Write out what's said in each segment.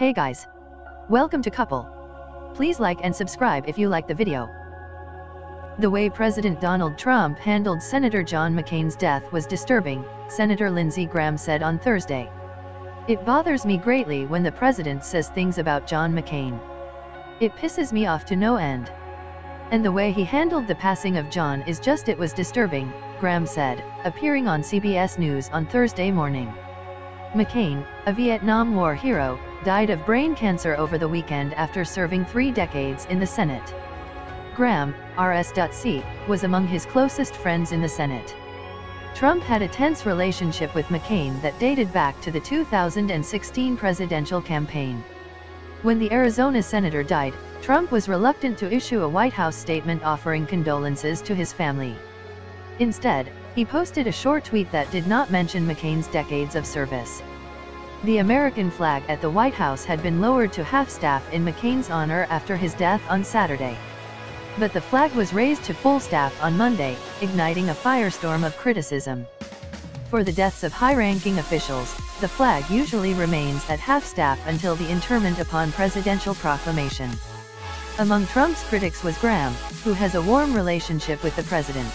Hey guys. Welcome to Cupple. Please like and subscribe if you like the video. The way President Donald Trump handled Senator John McCain's death was disturbing, Senator Lindsey Graham said on Thursday. It bothers me greatly when the president says things about John McCain. It pisses me off to no end. And the way he handled the passing of John is just it was disturbing, Graham said, appearing on CBS News on Thursday morning. McCain, a Vietnam War hero, died of brain cancer over the weekend after serving three decades in the Senate. Graham, RS.C., was among his closest friends in the Senate. Trump had a tense relationship with McCain that dated back to the 2016 presidential campaign. When the Arizona senator died, Trump was reluctant to issue a White House statement offering condolences to his family. Instead, he posted a short tweet that did not mention McCain's decades of service. The American flag at the White House had been lowered to half-staff in McCain's honor after his death on Saturday. But the flag was raised to full staff on Monday, igniting a firestorm of criticism. For the deaths of high-ranking officials, the flag usually remains at half-staff until the interment upon presidential proclamation. Among Trump's critics was Graham, who has a warm relationship with the president.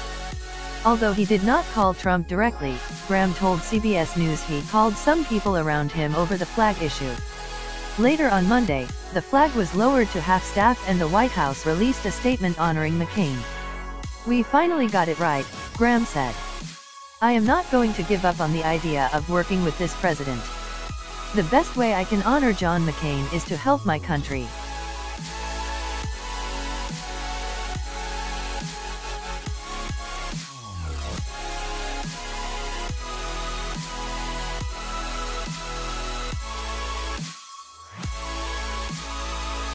Although he did not call Trump directly, Graham told CBS News he called some people around him over the flag issue. Later on Monday, the flag was lowered to half-staff and the White House released a statement honoring McCain. We finally got it right, Graham said. I am not going to give up on the idea of working with this president. The best way I can honor John McCain is to help my country.